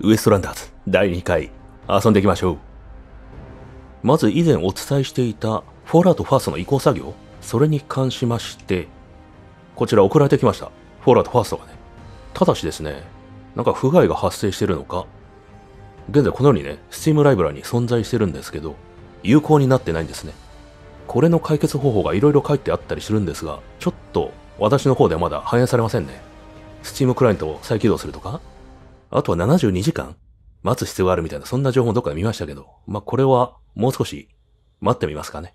ウェイストランダーズ第2回遊んでいきましょう。まず以前お伝えしていたフォールアウトファーストの移行作業、それに関しまして、こちら送られてきました。フォールアウトファーストがね。ただしですね、なんか不具合が発生してるのか、現在このようにね、Steam ライブラリに存在してるんですけど、有効になってないんですね。これの解決方法が色々書いてあったりするんですが、ちょっと私の方ではまだ反映されませんね。Steam クライアントを再起動するとか、あとは72時間？待つ必要があるみたいな、そんな情報どっかで見ましたけど、まあ、これはもう少し待ってみますかね。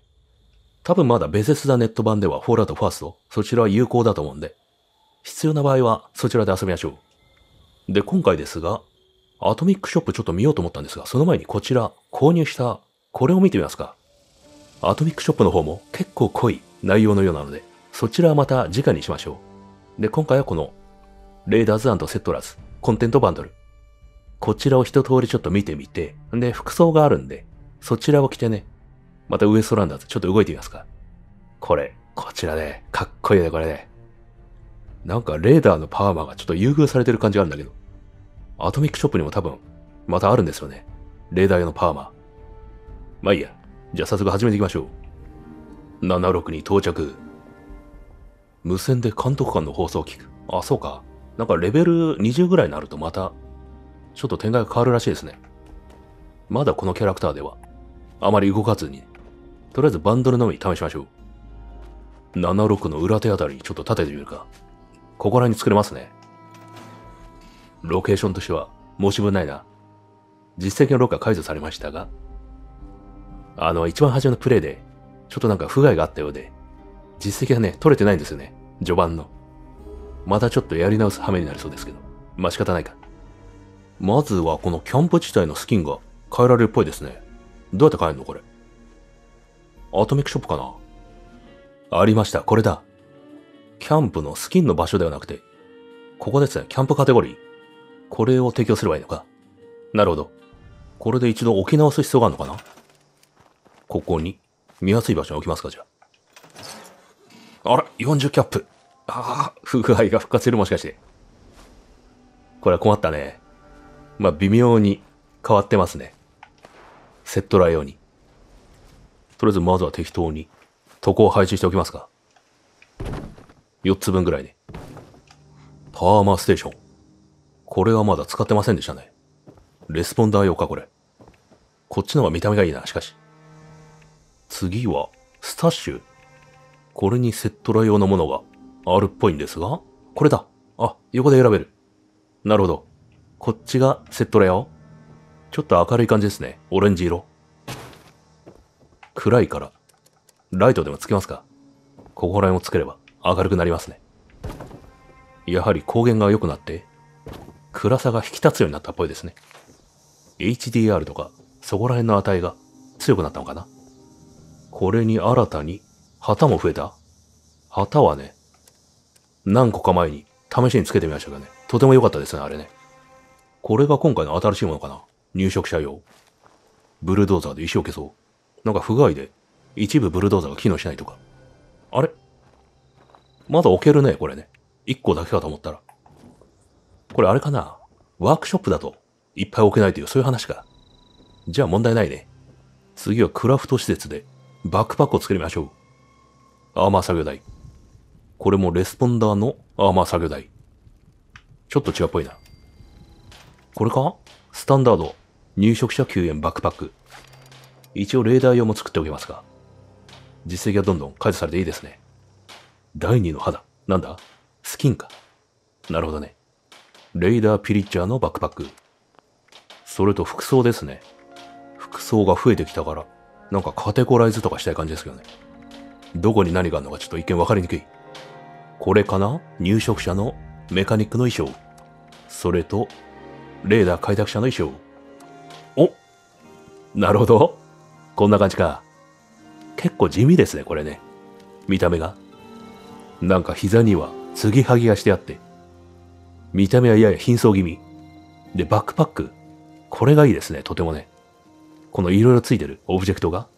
多分まだベゼスダネット版ではフォールアウトファースト、そちらは有効だと思うんで、必要な場合はそちらで遊びましょう。で、今回ですが、アトミックショップちょっと見ようと思ったんですが、その前にこちら、購入した、これを見てみますか。アトミックショップの方も結構濃い内容のようなので、そちらはまた次回にしましょう。で、今回はこの、レーダーズセットラーズ、コンテントバンドル。こちらを一通りちょっと見てみて、で、服装があるんで、そちらを着てね、またウエストランダーズちょっと動いてみますか。これ、こちらね、かっこいいね、これね。なんかレーダーのパーマがちょっと優遇されてる感じがあるんだけど、アトミックショップにも多分、またあるんですよね。レーダー用のパーマ。まあいいや。じゃあ早速始めていきましょう。76に到着。無線で監督官の放送を聞く。あ、そうか。なんかレベル20ぐらいになるとまた、ちょっと展開が変わるらしいですね。まだこのキャラクターでは、あまり動かずに、とりあえずバンドルのみ試しましょう。76の裏手あたりにちょっと立ててみるか。ここら辺に作れますね。ロケーションとしては申し分ないな。実績のロッカー解除されましたが、あの、一番初めのプレイで、ちょっとなんか不具合があったようで、実績がね、取れてないんですよね。序盤の。またちょっとやり直す羽目になりそうですけど。まあ仕方ないか。まずはこのキャンプ地帯のスキンが変えられるっぽいですね。どうやって変えるのこれ？アトミックショップかな？ありました。これだ。キャンプのスキンの場所ではなくて、ここですね。キャンプカテゴリー。これを提供すればいいのか。なるほど。これで一度置き直す必要があるのかな？ここに、見やすい場所に置きますか、じゃあ。あら、40キャップ。ああ、不具合が復活するもしかして。これは困ったね。まあ、微妙に変わってますね。セットラ用に。とりあえずまずは適当に床を配置しておきますか。4つ分ぐらいね。パワーアーマーステーション。これはまだ使ってませんでしたね。レスポンダー用か、これ。こっちの方が見た目がいいな、しかし。次は、スタッシュ。これにセトラー用のものがあるっぽいんですが、これだ。あ、横で選べる。なるほど。こっちがセトラー用ちょっと明るい感じですね。オレンジ色。暗いから、ライトでもつけますか。ここら辺をつければ明るくなりますね。やはり光源が良くなって、暗さが引き立つようになったっぽいですね。HDR とか、そこら辺の値が強くなったのかな。これに新たに旗も増えた旗はね、何個か前に試しにつけてみましたけどね。とても良かったですね、あれね。これが今回の新しいものかな。入植者用。ブルドーザーで石を消そう。なんか不具合で一部ブルドーザーが機能しないとか。あれ？まだ置けるね、これね。一個だけかと思ったら。これあれかな？ワークショップだといっぱい置けないというそういう話か。じゃあ問題ないね。次はクラフト施設でバックパックを作りましょう。アーマー作業台。これもレスポンダーのアーマー作業台。ちょっと違うっぽいな。これか？スタンダード入植者救援バックパック。一応レーダー用も作っておきますが。実績がどんどん解除されていいですね。第二の肌。なんだ？スキンか。なるほどね。レイダーピリッチャーのバックパック。それと服装ですね。服装が増えてきたから、なんかカテゴライズとかしたい感じですけどね。どこに何があるのかちょっと一見わかりにくい。これかな？入植者のメカニックの衣装。それと、レーダー開拓者の衣装。おなるほど。こんな感じか。結構地味ですね、これね。見た目が。なんか膝には継ぎはぎがしてあって、見た目はやや貧相気味。で、バックパック。これがいいですね、とてもね。この色々ついてるオブジェクトが。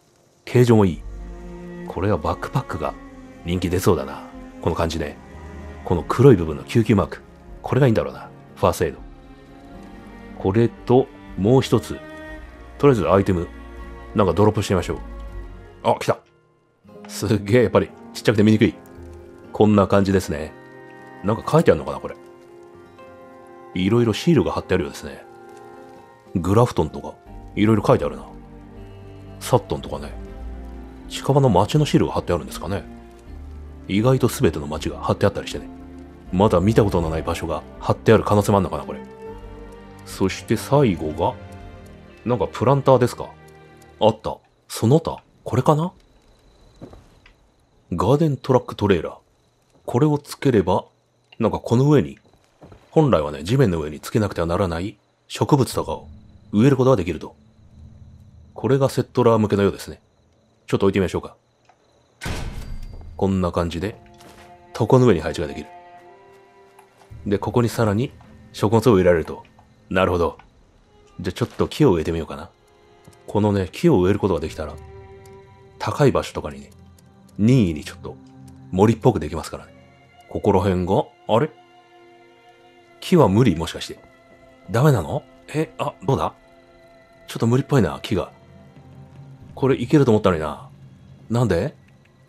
形状もいい。これはバックパックが人気出そうだな。この感じね。この黒い部分の救急マーク。これがいいんだろうな。ファースエイド。これと、もう一つ。とりあえずアイテム。なんかドロップしてみましょう。あ、来た。すげえ、やっぱり、ちっちゃくて見にくい。こんな感じですね。なんか書いてあるのかな、これ。いろいろシールが貼ってあるようですね。グラフトンとか、いろいろ書いてあるな。サットンとかね。近場の街のシールが貼ってあるんですかね。意外と全ての街が貼ってあったりしてね。まだ見たことのない場所が貼ってある可能性もあるのかな、これ。そして最後が、なんかプランターですか？あった。その他、これかな？ガーデントラックトレーラー。これをつければ、なんかこの上に、本来はね、地面の上につけなくてはならない植物とかを植えることができると。これがセットラー向けのようですね。ちょっと置いてみましょうか。こんな感じで、床の上に配置ができる。で、ここにさらに食物を植えられると。なるほど。じゃちょっと木を植えてみようかな。このね、木を植えることができたら、高い場所とかにね、任意にちょっと森っぽくできますからね。ここら辺が、あれ？木は無理もしかして。ダメなの？え、あ、どうだ？ちょっと無理っぽいな、木が。これいけると思ったのにな。なんで？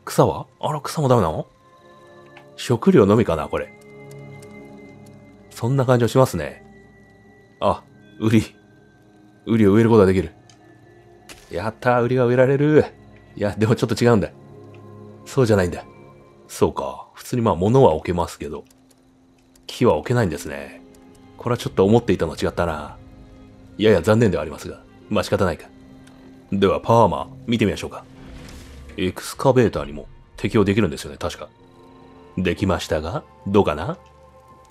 草は？あら、草もダメなの？食料のみかな、これ。そんな感じはしますね。あ、ウリ。ウリを植えることができる。やったー、ウリが植えられる。いや、でもちょっと違うんだ。そうじゃないんだ。そうか。普通にまあ物は置けますけど、木は置けないんですね。これはちょっと思っていたの違ったな。やや残念ではありますが、まあ仕方ないか。ではパーマ、見てみましょうか。エクスカベーターにも適用できるんですよね、確か。できましたが、どうかな？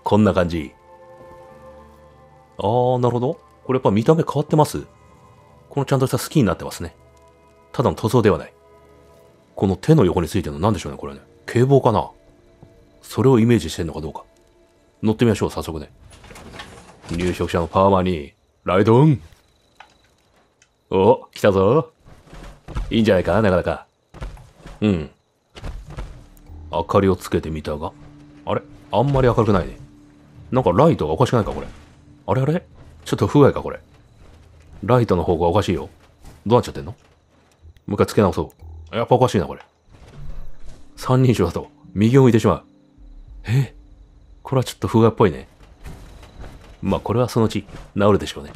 こんな感じ。あー、なるほど。これやっぱ見た目変わってますこのちゃんとしたスキーになってますね。ただの塗装ではない。この手の横についてるの何でしょうね、これね。警棒かな？それをイメージしてんのかどうか。乗ってみましょう、早速ね。入植者のパーマに、ライドオンお、来たぞ。いいんじゃないか、なかなか。うん。明かりをつけてみたが、あれ？あんまり明るくないね。なんかライトがおかしくないか、これ？あれあれ？ちょっと不具合か、これ？ライトの方がおかしいよ。どうなっちゃってんの？もう一回つけ直そう。やっぱおかしいな、これ。三人称だと、右を向いてしまう。え？これはちょっと不具合っぽいね。まあ、これはそのうち治るでしょうね。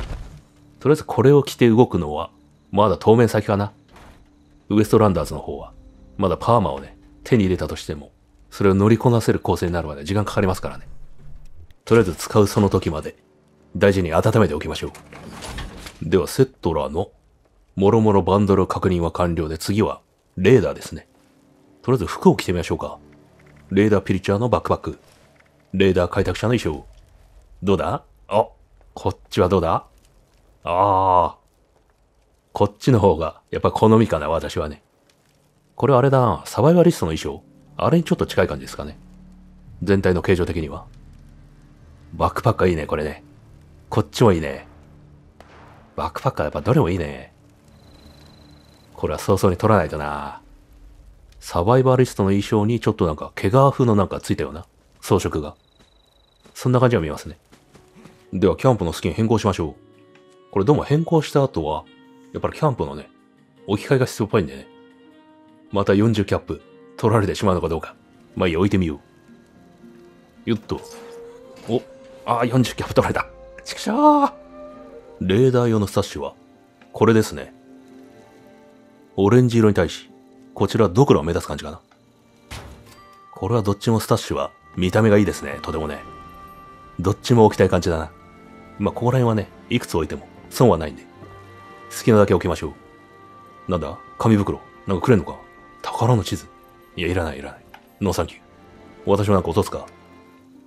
とりあえずこれを着て動くのは、まだ当面先かな。ウエストランダーズの方は、まだパーマをね、手に入れたとしても、それを乗りこなせる構成になるまで時間かかりますからね。とりあえず使うその時まで、大事に温めておきましょう。では、セットラーの、もろもろバンドル確認は完了で、次は、レーダーですね。とりあえず服を着てみましょうか。レーダーピリチャーのバックパック。レーダー開拓者の衣装。どうだ？あ、こっちはどうだ？ああ。こっちの方が、やっぱ好みかな、私はね。これあれだな、サバイバリストの衣装。あれにちょっと近い感じですかね。全体の形状的には。バックパッカーいいね、これね。こっちもいいね。バックパッカーやっぱどれもいいね。これは早々に取らないとな。サバイバリストの衣装にちょっとなんか毛皮風のなんかついたような装飾が。そんな感じは見えますね。では、キャンプのスキン変更しましょう。これどうも変更した後は、やっぱりキャンプのね、置き換えが必要っぽいんでね。また40キャップ取られてしまうのかどうか。まあ、置いてみよう。よっと。お、ああ、40キャップ取られた。ちくしょーレーダー用のスタッシュは、これですね。オレンジ色に対し、こちらドクロは目立つ感じかな。これはどっちもスタッシュは見た目がいいですね、とてもね。どっちも置きたい感じだな。まあ、ここら辺はね、いくつ置いても損はないんで。好きなだけ置きましょう。なんだ紙袋？なんかくれんのか？宝の地図いや、いらない、いらない。ノーサンキュー。私もなんか落とすか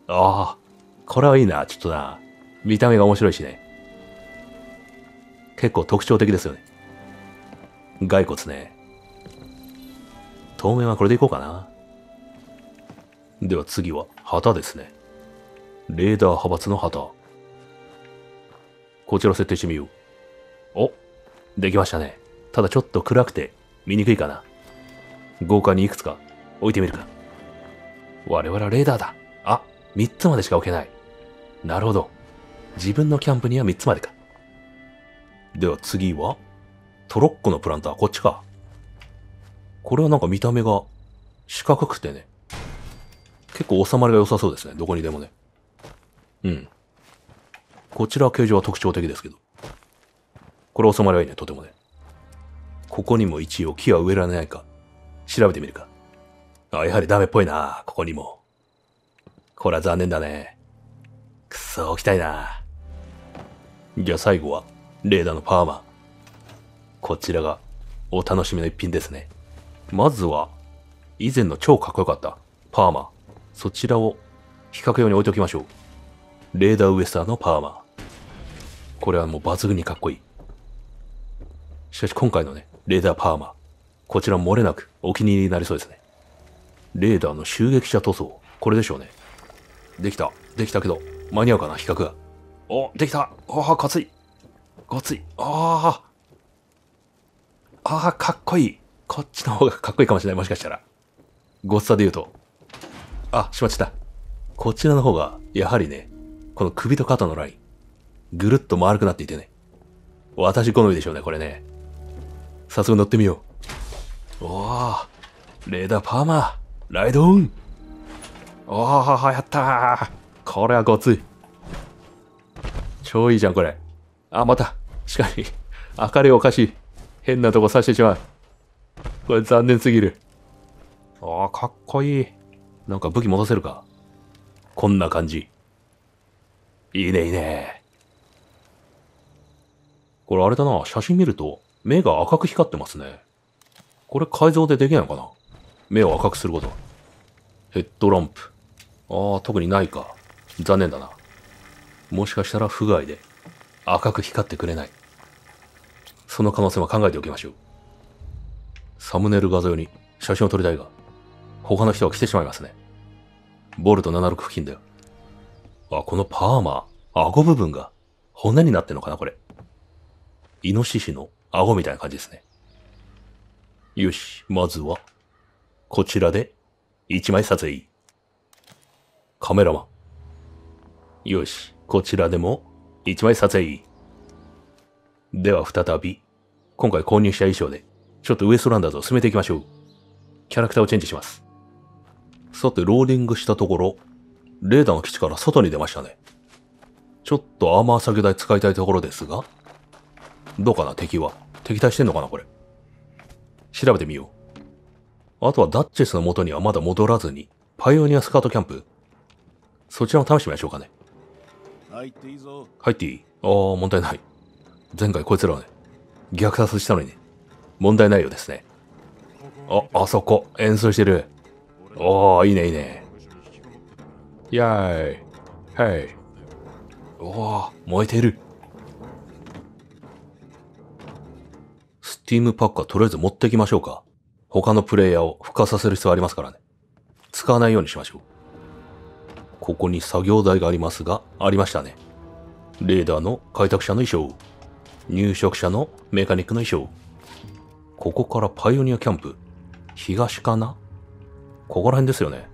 ああ、これはいいな、ちょっとな。見た目が面白いしね。結構特徴的ですよね。骸骨ね。当面はこれでいこうかな。では次は旗ですね。レーダー派閥の旗。こちら設定してみよう。おできましたね。ただちょっと暗くて見にくいかな。豪華にいくつか置いてみるか。我々はレーダーだ。あ、3つまでしか置けない。なるほど。自分のキャンプには3つまでか。では次は、トロッコのプランター、こっちか。これはなんか見た目が四角くてね。結構収まりが良さそうですね。どこにでもね。うん。こちら形状は特徴的ですけど。これ収まりはいいね、とてもね。ここにも一応木は植えられないか。調べてみるか。あ、やはりダメっぽいな、ここにも。これは残念だね。くそ、置きたいな。じゃあ最後は、レーダーのパーマ。こちらが、お楽しみの一品ですね。まずは、以前の超かっこよかったパーマ。そちらを比較用に置いておきましょう。レーダーウエスターのパーマ。これはもう抜群にかっこいい。しかし今回のね、レーダーパーマ。こちら漏れなくお気に入りになりそうですね。レーダーの襲撃者塗装。これでしょうね。できた。できたけど、間に合うかな比較が。お、できたああ、かつい。ごつい。ああ。ああ、かっこいい。こっちの方がかっこいいかもしれない。もしかしたら。ごっさで言うと。あ、しまっちゃった。こちらの方が、やはりね、この首と肩のライン、ぐるっと丸くなっていてね。私好みでしょうね、これね。早速乗ってみよう。おー、レーダーパーマ、ライドオンおー、やったーこれはごつい。超いいじゃん、これ。あ、また。しかし、明かりおかしい。変なとこ刺してしまう。これ残念すぎる。ああ、かっこいい。なんか武器戻せるか。こんな感じ。いいね、いいね。これあれだな、写真見ると目が赤く光ってますね。これ改造でできないのかな？目を赤くすること。ヘッドランプ。ああ、特にないか。残念だな。もしかしたら不具合で赤く光ってくれない。その可能性も考えておきましょう。サムネイル画像用に写真を撮りたいが、他の人は来てしまいますね。ボルト76付近だよ。あ、このパーマ、顎部分が骨になってんのかなこれ。イノシシの顎みたいな感じですね。よし、まずは、こちらで、一枚撮影。カメラマン。よし、こちらでも、一枚撮影。では再び、今回購入した衣装で、ちょっとウエストランダーズを進めていきましょう。キャラクターをチェンジします。さて、ローディングしたところ、レーダーの基地から外に出ましたね。ちょっとアーマー作業台使いたいところですが、どうかな、敵は。敵対してんのかな、これ。調べてみよう。あとはダッチェスの元にはまだ戻らずに、パイオニアスカートキャンプ。そちらも試してみましょうかね。入っていいぞ。入っていい？ああ、問題ない。前回こいつらはね、虐殺したのにね、問題ないようですね。あ、あそこ、演奏してる。おー、いいね、いいね。やーい。はい。おー、燃えてる。ティームパックはとりあえず持ってきましょうか。他のプレイヤーを孵化させる必要ありますからね。使わないようにしましょう。ここに作業台がありますが、ありましたね。レーダーの開拓者の衣装。入植者のメカニックの衣装。ここからパイオニアキャンプ。東かな？ここら辺ですよね。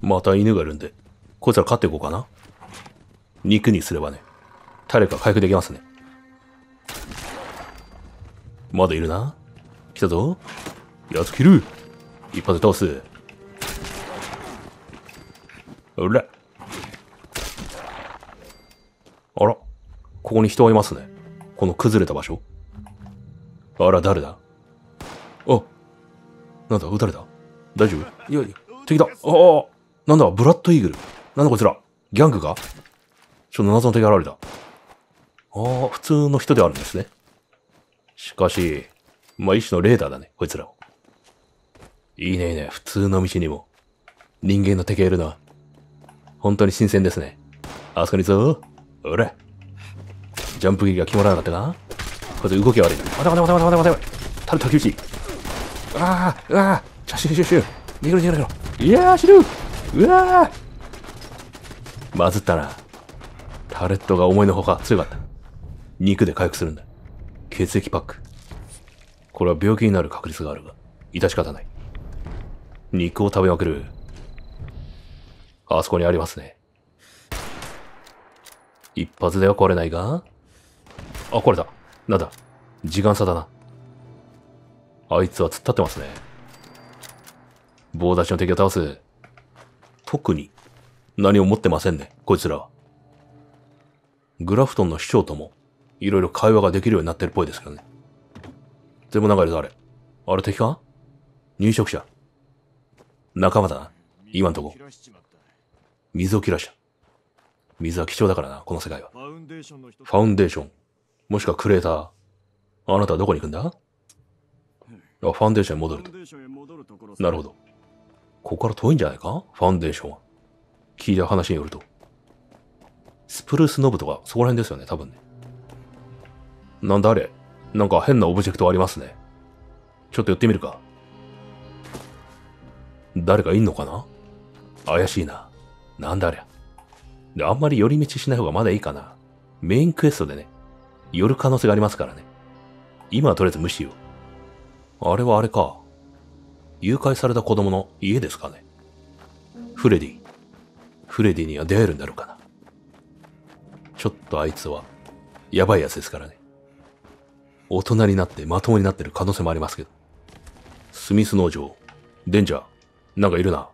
また犬がいるんで、こいつら飼っていこうかな。肉にすればね、体力が回復できますね。まだいるな。来たぞ。やつ切る。一発で倒す。うら。あら、ここに人はいますね。この崩れた場所あら、誰だ？あ、なんだ、撃たれた？大丈夫？いやいや、敵だああなんだ、ブラッドイーグルなんだこいつらギャングか？ちょっと謎の敵現れた。ああ、普通の人であるんですね。しかし、まあ一種のレーダーだね、こいつらも。いいねいいね、普通の道にも。人間の敵がいるな。本当に新鮮ですね。あそこにぞ。おら。ジャンプ劇が決まらなかったか？これ動き悪い。待て待て待て待て待て待て。たる竹内。うわーうわーシャシュシュシュ逃げろ逃げろ逃げろ。いやー死ぬうわーまずったな。タレットが思いのほか強かった。肉で回復するんだ。血液パック。これは病気になる確率があるが、致し方ない。肉を食べまくる。あそこにありますね。一発では壊れないが。あ、壊れた。なんだ。時間差だな。あいつは突っ立ってますね。棒立ちの敵を倒す。特に何を持ってませんね、こいつらは。グラフトンの市長ともいろいろ会話ができるようになってるっぽいですけどね。全部流れたあれ。あれ敵か？入植者。仲間だな。今んとこ。水を切らした。水は貴重だからな、この世界は。ファウンデーションの人ファウンデーション。もしくはクレーター。あなたはどこに行くんだ？あ、ファウンデーションに戻ると。なるほど。ここから遠いんじゃないか？ファウンデーションは。聞いた話によると。スプルースノブとか、そこら辺ですよね、多分ね。なんだあれ？なんか変なオブジェクトありますね。ちょっと寄ってみるか。誰かいんのかな？怪しいな。なんだありゃ。で、あんまり寄り道しない方がまだいいかな。メインクエストでね、寄る可能性がありますからね。今はとりあえず無視よ。あれはあれか。誘拐された子供の家ですかね。フレディ。フレディには出会えるんだろうかな。ちょっとあいつは、やばいやつですからね。大人になってまともになってる可能性もありますけど。スミス農場、デンジャー、なんかいるな。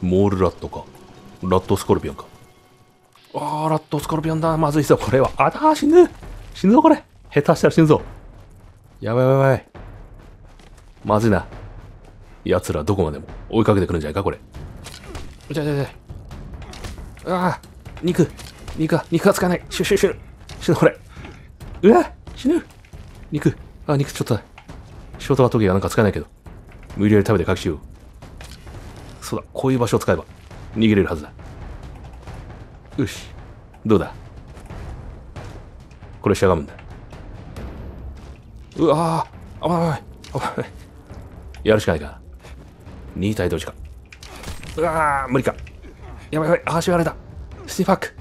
モールラットか。ラットスコルピオンか。あー、ラットスコルピオンだ。まずいぞ、これは。あだー、死ぬ。死ぬぞ、これ。下手したら死ぬぞ。やばいやばいやばい。まずいな。奴らどこまでも追いかけてくるんじゃないか、これ。じゃじゃじゃ。うわあ、肉。肉が、肉がつかない。シュシュシュ。死ぬ、これ。うわ死ぬ。肉。あ、肉ちょっとだ。ショートカット機がなんか使えないけど。無理やり食べて隠しよう。そうだ、こういう場所を使えば逃げれるはずだ。よし。どうだ？これしゃがむんだ。うわぁ、危ない危ない。やるしかないか。2体同時か。うわぁ、無理か。やばいやばい、足割れた。スティファック。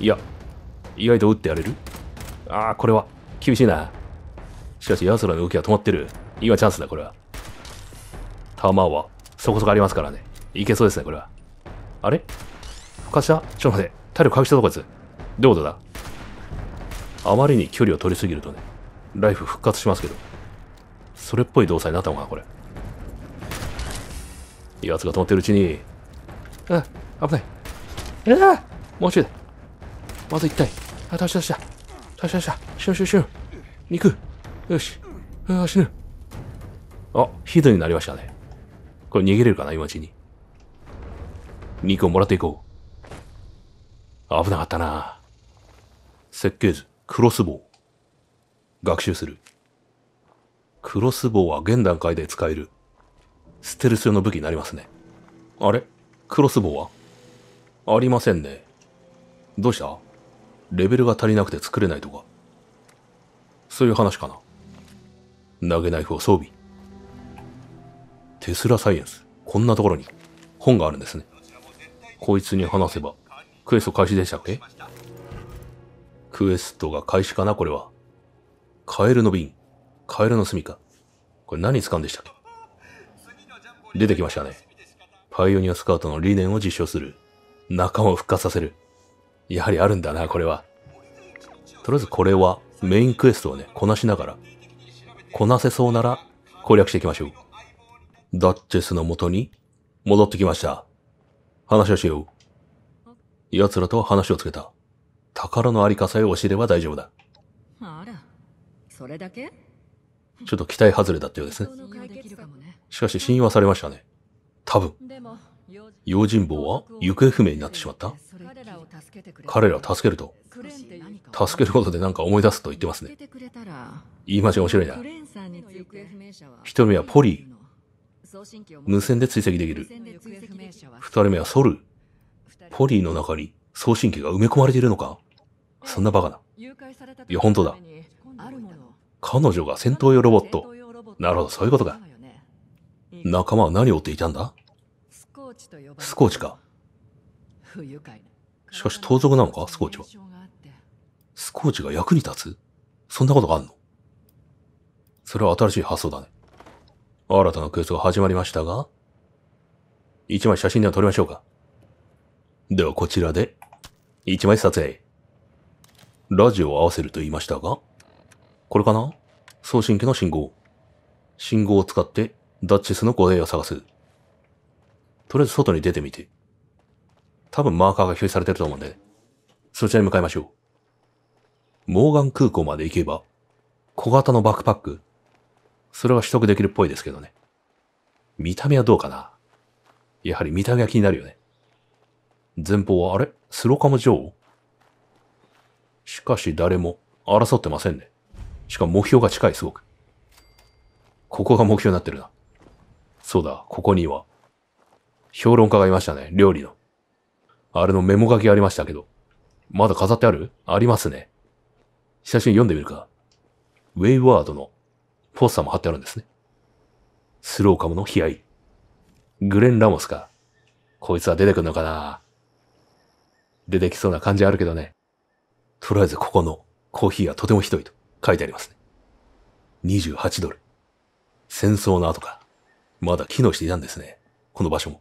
いや、意外と打ってやれる？ああ、これは厳しいな。しかし、奴らの動きは止まってる。今チャンスだ、これは。弾はそこそこありますからね。いけそうですね、これは。あれ？復活したちょっと待って。体力回復したぞ、こいつ。どういうことだ？あまりに距離を取りすぎるとね、ライフ復活しますけど。それっぽい動作になったのかな、これ。奴が止まってるうちに、あ、危ない。えあもうちょいだ。まず一体。あ、倒した倒した。倒した倒した。シュンシュンシュン。肉。よし。あ、死ぬ。あ、ヒードになりましたね。これ逃げれるかな、今うちに。肉をもらっていこう。危なかったな。設計図、クロスボウ。学習する。クロスボウは現段階で使える。ステルス用の武器になりますね。あれクロスボウはありませんね。どうしたレベルが足りなくて作れないとか。そういう話かな。投げナイフを装備。テスラサイエンス。こんなところに本があるんですね。こいつに話せば、クエスト開始でしたっけ？クエストが開始かな？これは。カエルの瓶。カエルの住みか。これ何使うんでしたっけ？出てきましたね。パイオニアスカウトの理念を実証する。仲間を復活させる。やはりあるんだな、これは。とりあえずこれはメインクエストをね、こなしながら、こなせそうなら攻略していきましょう。ダッチェスの元に戻ってきました。話をしよう。奴らと話をつけた。宝のありかさえ教えれば大丈夫だ。あら、それだけ？ちょっと期待外れだったようですね。しかし信用はされましたね。多分、用心棒は行方不明になってしまった？彼らを助けると、助けることで何か思い出すと言ってますね。言い回し面白いな。一人目はポリ送信機を無線で追跡できる。二人目はソル。ポリーの中に送信機が埋め込まれているのか？そんなバカな。いや本当だ。彼女が戦闘用ロボット。なるほどそういうことか。な仲間は何を追っていたんだ？スコーチか。しかし盗賊なのか？スコーチは。スコーチが役に立つ？そんなことがあんの？それは新しい発想だね。新たなクエストが始まりましたが、一枚写真でも撮りましょうか。ではこちらで一枚撮影。ラジオを合わせると言いましたが、これかな？送信機の信号。信号を使ってダッチスの護衛を探す。とりあえず外に出てみて。多分マーカーが表示されてると思うんで、そちらに向かいましょう。モーガン空港まで行けば、小型のバックパック。それは取得できるっぽいですけどね。見た目はどうかなやはり見た目が気になるよね。前方はあれ？スロカム女王しかし誰も争ってませんね。しかも目標が近いすごく。ここが目標になってるな。そうだ、ここには。評論家がいましたね、料理の。あれのメモ書きありましたけど。まだ飾ってある？ありますね。写真読んでみるか。ウェイワードのポスターも貼ってあるんですね。スローカムの悲哀。グレン・ラモスか。こいつは出てくんのかな出てきそうな感じあるけどね。とりあえずここのコーヒーはとてもひどいと書いてありますね。28ドル。戦争の後か。まだ機能していたんですね。この場所も。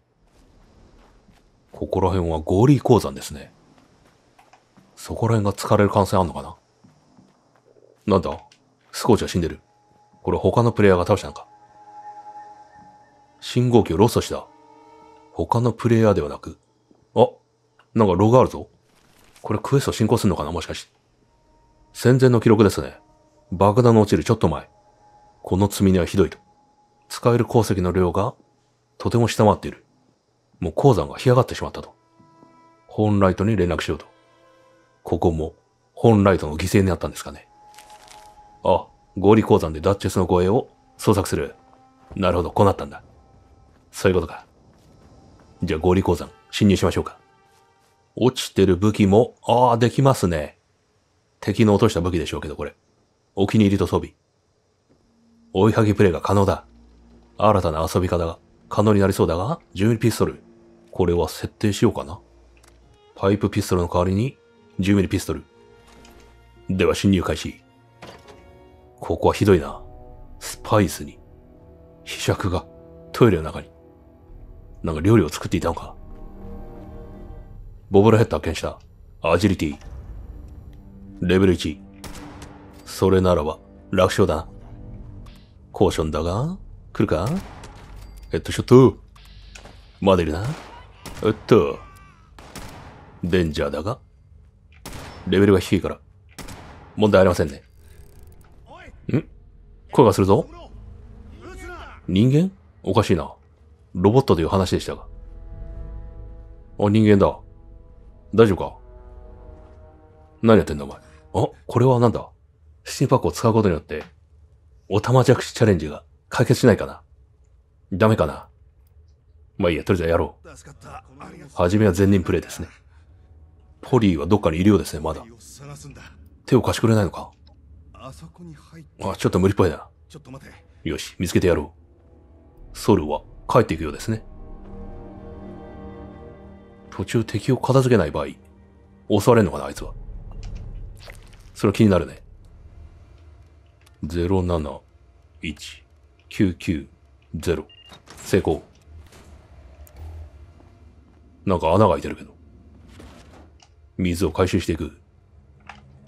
ここら辺はゴーリー鉱山ですね。そこら辺が疲れる可能性あんのかな？なんだ？スコーチは死んでる。これ他のプレイヤーが倒したのか？信号機をロストした。他のプレイヤーではなく。あ、なんかログあるぞ。これクエスト進行するのかな？もしかして。戦前の記録ですね。爆弾の落ちるちょっと前。この積み荷はひどいと。使える鉱石の量がとても下回っている。もう鉱山が干上がってしまったと。ホーンライトに連絡しようと。ここもホーンライトの犠牲になったんですかね。あ、合理鉱山でダッチェスの護衛を捜索する。なるほど、こうなったんだ。そういうことか。じゃあ合理鉱山、侵入しましょうか。落ちてる武器も、ああ、できますね。敵の落とした武器でしょうけど、これ。お気に入りと装備。追いはぎプレイが可能だ。新たな遊び方が可能になりそうだが、10ミリピストル。これは設定しようかな。パイプピストルの代わりに、10ミリピストル。では侵入開始。ここはひどいな。スパイスに。被釈が、トイレの中に。なんか料理を作っていたのか。ボブルヘッド発見した。アジリティ。レベル1。それならば、楽勝だな。コーションだが、来るか？ヘッドショット。まだいるな。おっと。デンジャーだが、レベルが低いから、問題ありませんね。ん？声がするぞ人間？おかしいな。ロボットという話でしたが。あ、人間だ。大丈夫か？何やってんだお前？あ、これはなんだ？スチームパックを使うことによって、おたまじゃくしチャレンジが解決しないかな？ダメかな？まあいいや、とりあえずやろう。はじめは全人プレイですね。ポリーはどっかにいるようですね、まだ。手を貸してくれないのか？あ、ちょっと無理っぽいな。よし、見つけてやろう。ソルは帰っていくようですね。途中敵を片付けない場合、襲われんのかな、あいつは。それ気になるね。071-990。成功。なんか穴が開いてるけど。水を回収していく。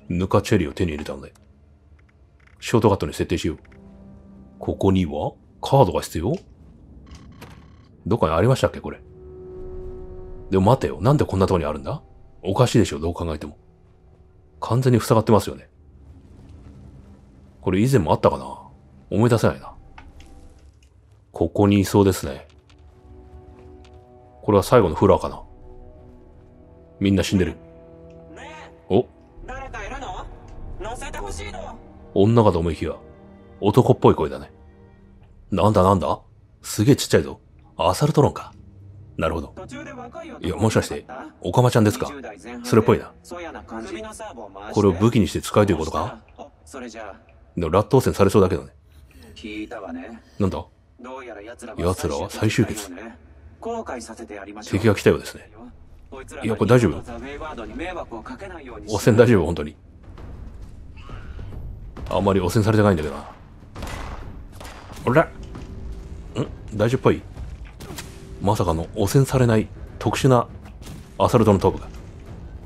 ぬかチェリーを手に入れたので。ショートカットに設定しよう。ここには？カードが必要？どっかにありましたっけ？これ。でも待てよ。なんでこんなとこにあるんだ？おかしいでしょ？どう考えても。完全に塞がってますよね。これ以前もあったかな？思い出せないな。ここにいそうですね。これは最後のフロアかな。みんな死んでる。お。誰かいるの？乗せてほしいの？女かと思いきや、男っぽい声だね。なんだなんだ？すげえちっちゃいぞ。アサルトロンか。なるほど。いや、もしかして、オカマちゃんですか？それっぽいな。これを武器にして使うということか？でも、ラット汚染されそうだけどね。なんだ？奴らは再集結。敵が来たようですね。いや、これ大丈夫汚染大丈夫本当に。あんまり汚染されてないんだけどな。あれん？大丈夫っぽい？まさかの汚染されない特殊なアサルトの頭部が。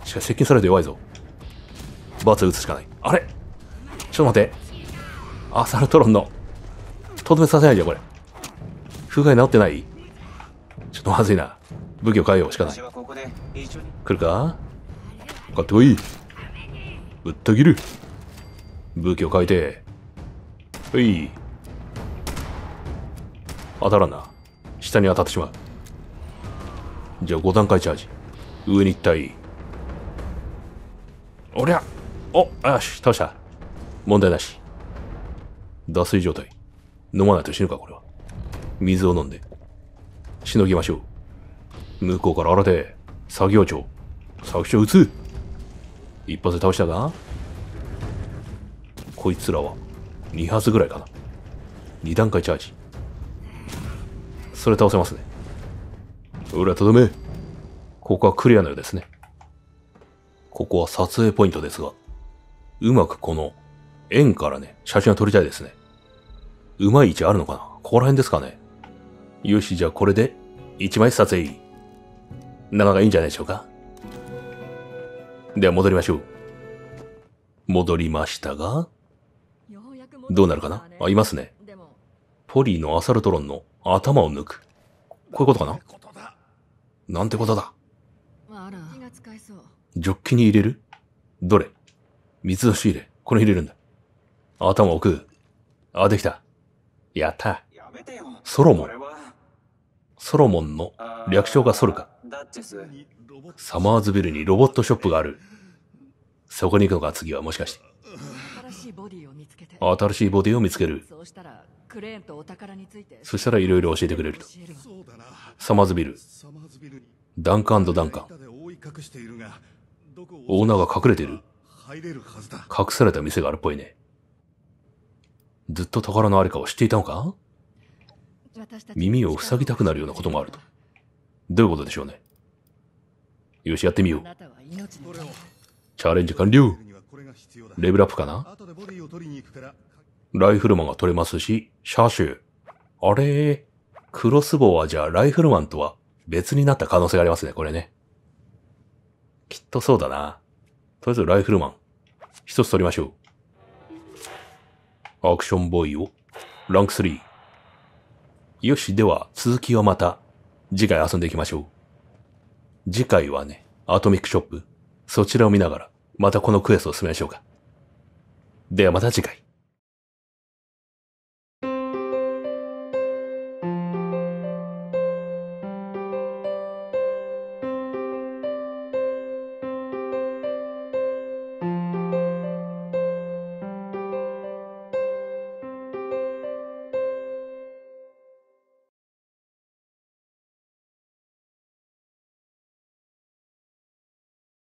しかし接近されると弱いぞ。バツ打つしかない。あれ？ちょっと待って。アサルトロンの、とどめさせないじゃん、これ。不具合治ってない？ちょっとまずいな。武器を変えようしかない。来るか？買ってこい。ぶった切る。武器を変えて。ほい。当たらんな。下に当たってしまう。じゃあ5段階チャージ。上に行ったい。おりゃおよし、倒した。問題なし。脱水状態。飲まないと死ぬか、これは。水を飲んで。しのぎましょう。向こうから新手。作業長。作業撃つ一発で倒したか？こいつらは2発ぐらいかな。2段階チャージ。それ倒せますね。ほら、とどめ。ここはクリアのようですね。ここは撮影ポイントですが、うまくこの円からね、写真を撮りたいですね。うまい位置あるのかな？ここら辺ですかねよし、じゃあこれで1枚撮影。なかなかいいんじゃないでしょうかでは戻りましょう。戻りましたが、どうなるかな？あ、いますね。でもポリーのアサルトロンの頭を抜く。こういうことかな？なんてことだ？ジョッキに入れる？どれ？水出し入れ。これ入れるんだ。頭を置く。あ、できた。やった。やめてよソロモンソロモンの略称がソルか。ダッチェスサマーズビルにロボットショップがある。そこに行くのか次はもしかして。新しいボディを見つけて新しいボディを見つける。そうしたらクレーンとお宝についてそしたら色々教えてくれると。サマーズビル。サマーズビルにダンカンダンカン。オーナーが隠れてる入れるはずだ。隠された店があるっぽいね。ずっと宝のありかを知っていたのか？耳を塞ぎたくなるようなこともあると。どういうことでしょうね。よし、やってみようチャレンジ完了。レベルアップかな？ライフルマンが取れますし、シャーシュ。あれ？クロスボウはじゃあライフルマンとは別になった可能性がありますね、これね。きっとそうだな。とりあえずライフルマン。一つ取りましょう。アクションボーイをランク3。よし、では続きはまた次回遊んでいきましょう。次回はね、アトミックショップ。そちらを見ながら、またこのクエストを進めましょうか。ではまた次回。